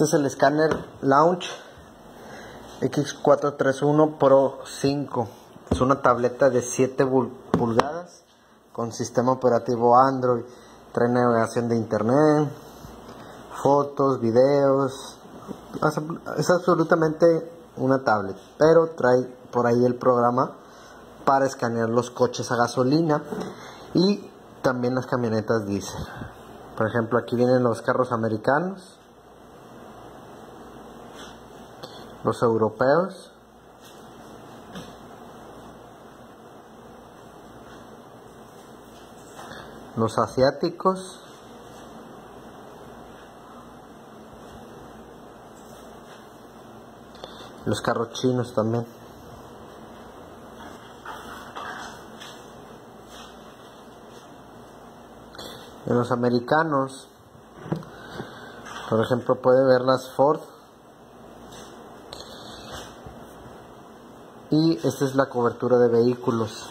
Este es el escáner Launch X431 Pro 5. Es una tableta de 7 pulgadas con sistema operativo Android. Trae navegación de internet, fotos, videos. Es absolutamente una tablet, pero trae por ahí el programa para escanear los coches a gasolina y también las camionetas diésel. Por ejemplo, aquí vienen los carros americanos, los europeos, los asiáticos, los carros chinos también. En los americanos, por ejemplo, puede ver las Ford. Y esta es la cobertura de vehículos.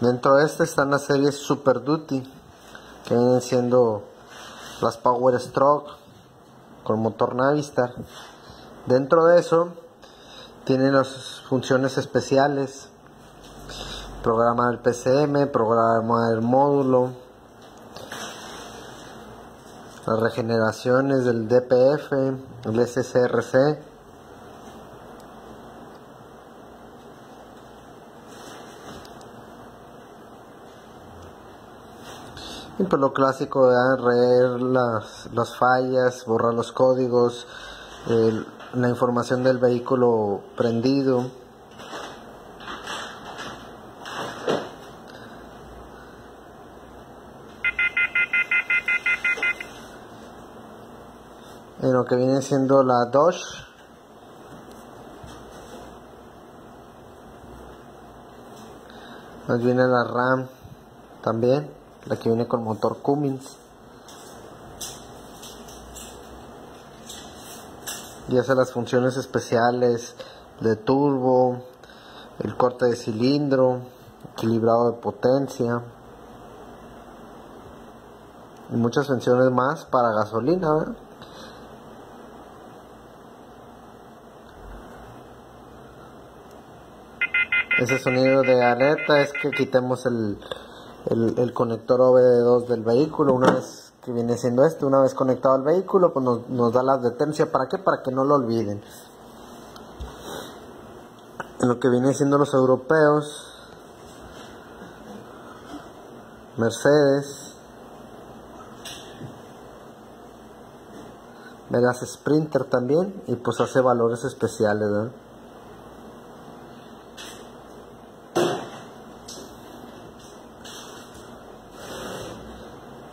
Dentro de esta están las series Super Duty, que vienen siendo las Power Stroke con motor Navistar. Dentro de eso tienen las funciones especiales programa del PCM, programa del módulo, las regeneraciones del DPF, el SCRC. Y pues lo clásico de reer las, las fallas, borrar los códigos, la información del vehículo prendido. en lo que viene siendo la Dodge. Nos viene la RAM también la que viene con motor Cummins. Y hace las funciones especiales de turbo el corte de cilindro equilibrado de potencia. Y muchas funciones más para gasolina ese sonido de alerta es que quitemos el, el, conector OBD2 del vehículo una vez que viene siendo este, una vez conectado al vehículo pues nos, nos da la detencia para qué, para que no lo olviden. En lo que viene siendo los europeos Mercedes Vegas Sprinter también y pues hace valores especiales ¿verdad?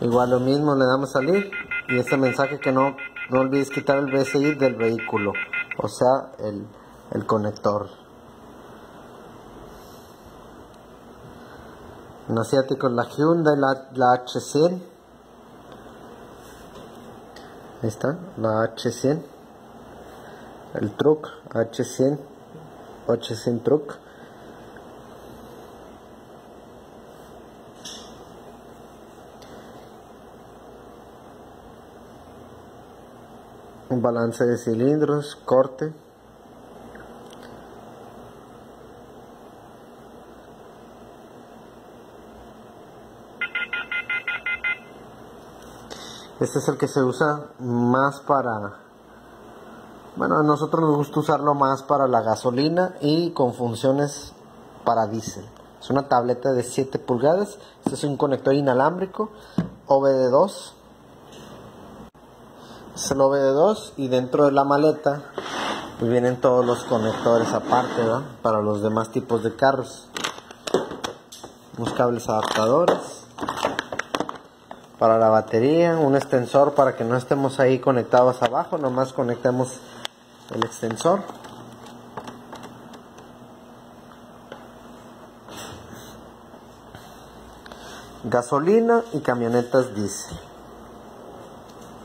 Igual lo mismo, le damos salir y este mensaje que no, no olvides quitar el BSI del vehículo, o sea, el, el conector. En asiático la Hyundai, la, la H100. Ahí está, la H100. El truck H100. H100 truck. Balance de cilindros, corte. Este es el que se usa más para, bueno, a nosotros nos gusta usarlo más para la gasolina y con funciones para diésel. Es una tableta de 7 pulgadas, este es un conector inalámbrico OBD2 se lo ve de dos y dentro de la maleta pues vienen todos los conectores aparte para los demás tipos de carros. Unos cables adaptadores para la batería un extensor para que no estemos ahí conectados abajo nomás conectemos el extensor. Gasolina y camionetas diésel